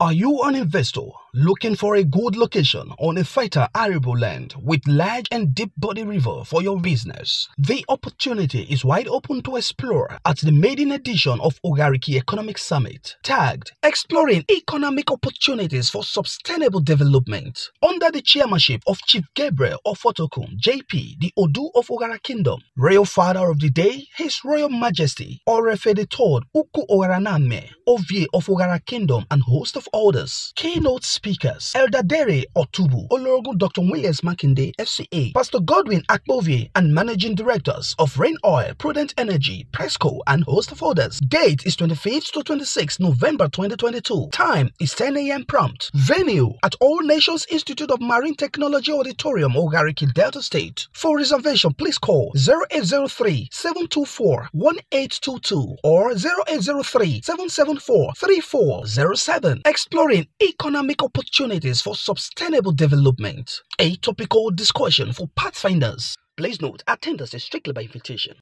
Are you an investor looking for a good location on a fertile arable land with large and deep body river for your business? The opportunity is wide open to explore at the maiden edition of Oghareki Economic Summit, tagged Exploring Economic Opportunities for Sustainable Development, under the chairmanship of Chief Gabriel Ofotokun, JP, the Odu of Oghara Kingdom. Royal Father of the Day, His Royal Majesty, Orefe III, Uku Ogaraname, Ovie of Oghara Kingdom, and host of others. Keynote speakers Elder Dere Otubu, Olorogun Dr. Williams Makinde, FCA, Pastor Godwin Akbovie, and managing directors of Rain Oil, Prudent Energy, Presco, and host of others. Date is 25th to 26th November 2022. Time is 10 a.m. prompt. Venue at All Nations Institute of Marine Technology Auditorium, Oghareki, Delta State. For reservation, please call 0803 724 1822 or 0803 774 3407. Exploring economic opportunities for sustainable development. A topical discussion for pathfinders. Please note, attendance is strictly by invitation.